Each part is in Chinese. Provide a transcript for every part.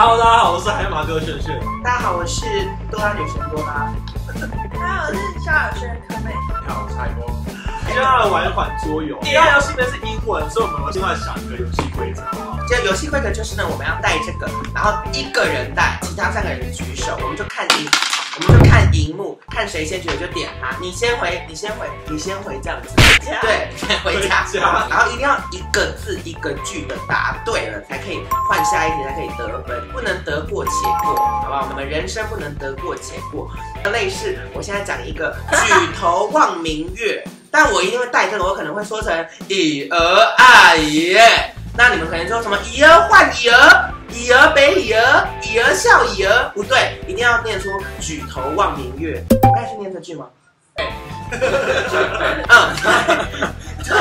Hello，大家好，我是海马哥炫炫。大家好，我是多拉女神多拉。大家好，我是萧亚轩柯妹。你好，我是海波。今天要玩一款桌游，第二游戏呢是英文，所以我们现在想一个游戏规则。这个游戏规则就是呢，我们要带这个，然后一个人带，其他三个人举手，我们就看荧，我们就看荧幕，看谁先举手就点他。你先回，你先回，你先回这样子。对，回家。然后一定要一个字一个句的答对了，才可以换下一题，才可以得分，不能得过且过，好不好？我们人生不能得过且过。类似，我现在讲一个举头望明月，但我一定会带这个，我可能会说成以儿爱耶。那你们可能说什么以儿换以儿，以儿北以儿，以儿笑以儿，不对，一定要念出举头望明月。我该去念这句吗？嗯，对，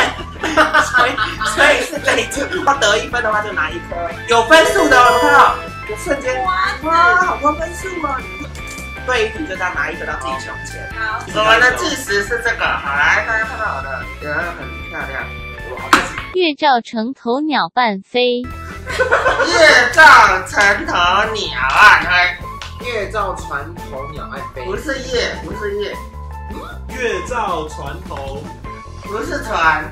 所以所以是累计，要得一分的话就拿一颗，有分数的哦，有看到？有瞬间哇，好多分数哦！对一题就要拿一个到自己胸前。好，我们的计时是这个，好来，大家看到我的，有人很漂亮。月照城头鸟半飞，月照城头鸟啊，飞，月照船头鸟爱飞，不是月，不是月，月照船头，不是船，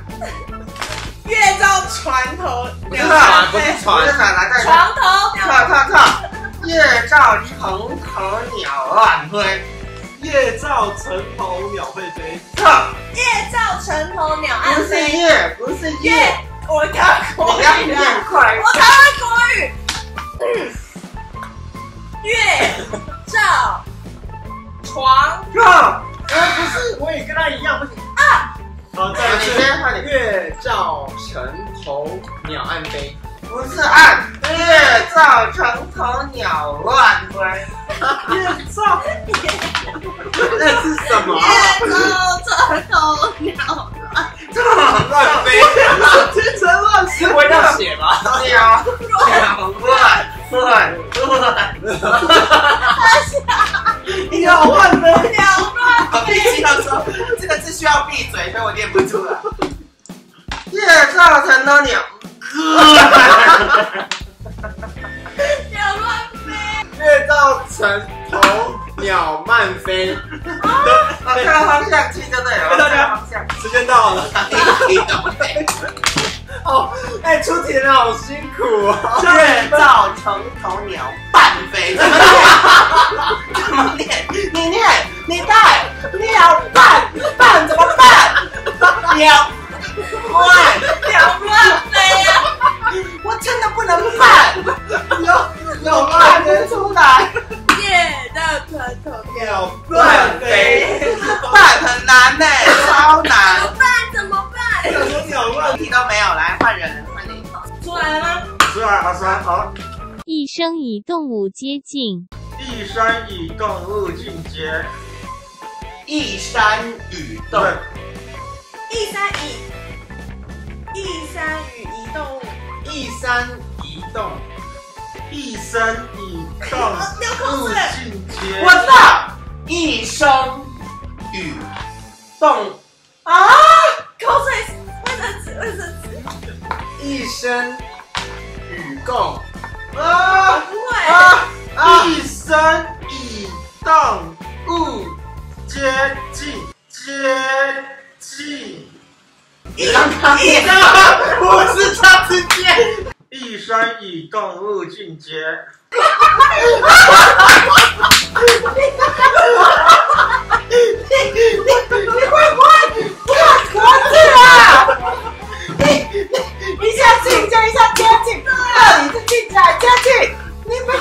月照船头不是船，不是不是船，来再床头错错错，月照城头鸟乱飞，夜照城头鸟会飞。错，月照城头鸟不是暗飞。月，不是月月，，我看国你要念语啊，快我，台湾国语。嗯月照床啊，不是，我也跟他一样，不行。好，再来一次，先快点，月照城头鸟暗飞，不是按，月照城头鸟乱飞，月照，那是什么？月照城头鸟错，乱飞，天成乱是会这样写吗？鸟鸟乱乱乱，需要闭嘴，所以我念不出来。月照城头鸟，鸟乱飞。月照城头鸟慢飞，啊看到方向去就 对了，我看到方向。时间到了？哦，哎，出题的人好辛苦哦。月照城头鸟半飞，怎么念？怎么念？你念，你带鸟半半怎么办？鸟乱，鸟 生以动物接近，一山以动物进阶，一山与动，一山以一山与移动。物，一山移动，一生以动流口物水。进阶。我知道，一生与动。啊，口水，卫生纸，卫生纸。一生与共，啊不会，啊啊！一生以动物接近，接近。不是这样子念，一生以动物进阶。你是进起来接近，你们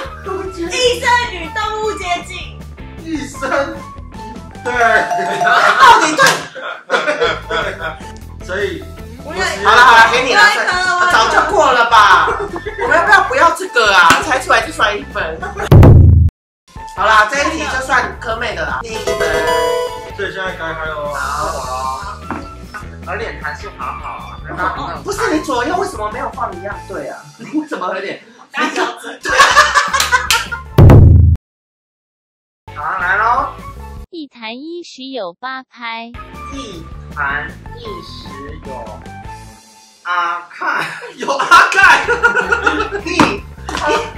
一生与动物接近。一生，对，到底对？所以好了好了，给你了早就过了吧？我们要不要不要这个啊？猜出来就算一分。好啦，这一题就算科妹的啦，第一分。所以现在该开喽。好，而脸弹性好好不是你左右为什么没有放一样对啊？你怎么有点？大小子。好来喽，一弹一时有八拍，一弹一时有阿 看，有阿盖，屁！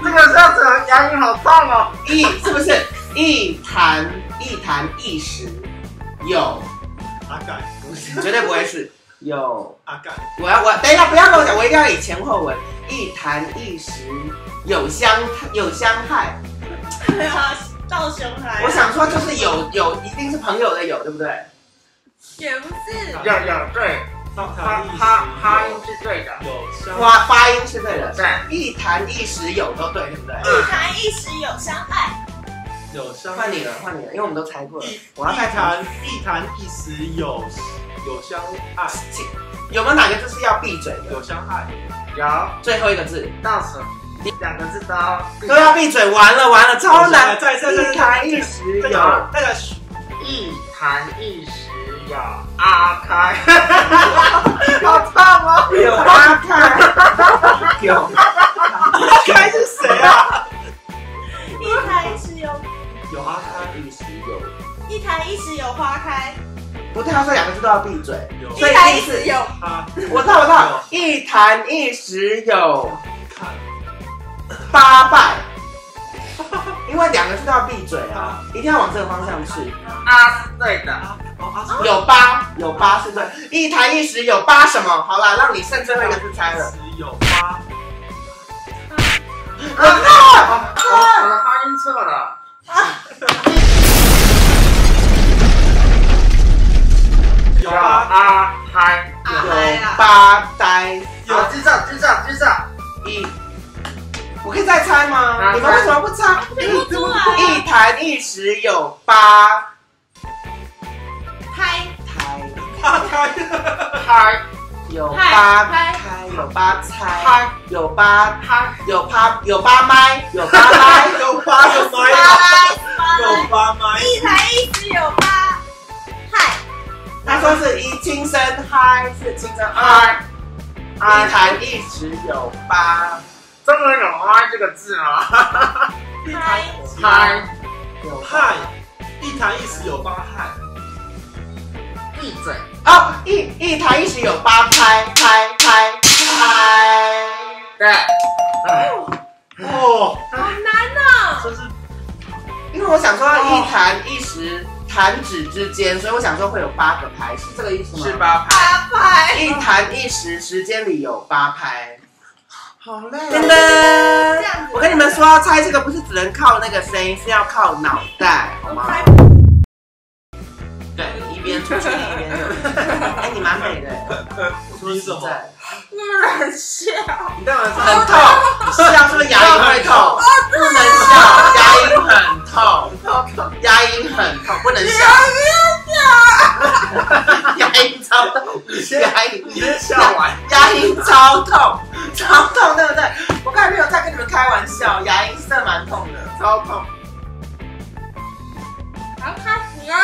这个是要怎么牙龈好痛哦。一是不是一弹一弹一时有？阿盖，不是，绝对不会是有。阿盖，我要我等一下，不要跟我讲，我一定要以前后文。一弹一时有相有相害。到熊来，我想说就是有有一定是朋友的有，对不对？也不是，有有对，他发发发音是对的。有相发发音是对的。对，一弹一时有都对，对不对？一谈一时有相爱，有相换你了，换你了，因为我们都猜过了。我要再一谈一谈一时有有相爱，有没有哪个字是要闭嘴的？有相爱，有最后一个字倒数两个字都都要闭嘴，完了完了，超难。再再再一弹一时有那个，一谈一时有阿开，好痛哦！有阿开，一弹一时有八拜，因为两个字都要闭嘴啊，一定要往这个方向去。啊是对的。有八，有八是对，一弹一时有八什么？好啦，让你剩最后一个字猜了。时有八，我靠！我的发音错了。有有八，啊嗨，有八呆，有知道知道知道。一，我可以再猜吗？啊你们为什么不猜？一弹一时有八。开胎，阿开，嗨有八。嗨开，有八猜，嗨有八。嗨，有八 有八麦，有八麦，有八有麦，有八麦，一台一时有八，嗨，他说是一轻声嗨，是轻声嗨二，一弹一时有八，中文有“嗨”这个字吗？嗨，嗨，有嗨，一谈一时有八嗨，闭嘴。哦，一一弹一时有八拍拍拍拍，对，哦，好难哦，这是因为我想说一弹一时弹指之间，所以我想说会有八个拍，是这个意思吗？是？八拍。八拍，一弹一时，时间里有八拍。好累噔噔我跟你们说，猜这个不是只能靠那个声音，是要靠脑袋，好吗？对，一边出去一边就。哎，你蛮美的。说实你什么？在，那么难笑，你干嘛很痛，笑是不是牙龈会痛？很痛，不能笑。牙龈超痛，牙龈你先笑完。牙龈超痛，超痛，对不对？我刚才没有在跟你们开玩笑，牙龈是蛮痛的，超痛。好，开始哦。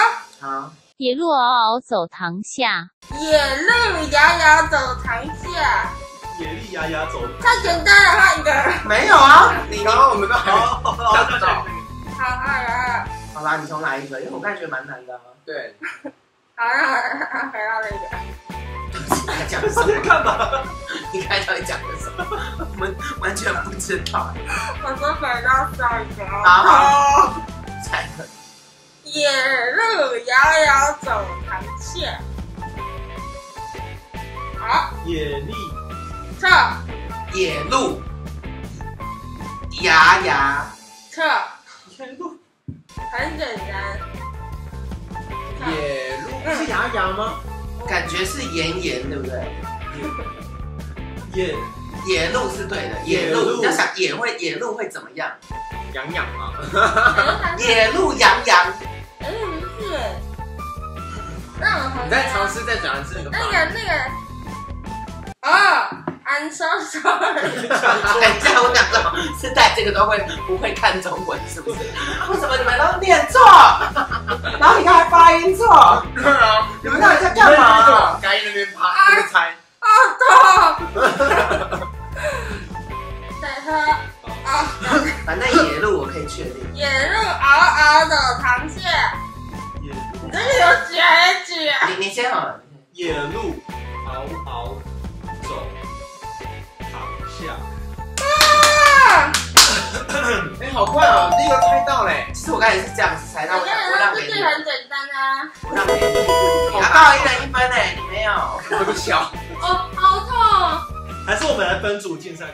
好，野路嗷嗷走堂下，野鹿摇摇走堂下，野力牙牙走，太简单了，换一个。没有啊，你刚刚我们都还好。好，好，好，好吧，你重来一个，因为我刚才觉得蛮难的啊。对，好，让让回到那个。你在讲什么？干嘛？你刚才到底讲的什么？我们完全不知道。我说回到上一个哦。好好猜的野鹿摇摇走堂下。好，野力撤野鹿，牙牙，错，野鹿很简单。野鹿是牙牙吗？感觉是炎炎，对不对？野野鹿是对的，野野鹿，你要想野会野鹿会怎么样？痒痒吗？野鹿痒痒，哎，不是，让我你再尝试再讲一次那个那。个那个。哦，I'm so sorry。等一下，我想说，是带这个都会不会看中文，是不是？为什么你们都念错？然后你刚才发音错，对啊，你们到底在干嘛？该那边趴，那边好快哦，第一个猜到嘞。其实我刚才也是这样子猜，到我我让给你，很简单啊。我让给你，拿到一人一分嘞，你没有，对不起啊。哦，好痛。还是我们来分组竞赛？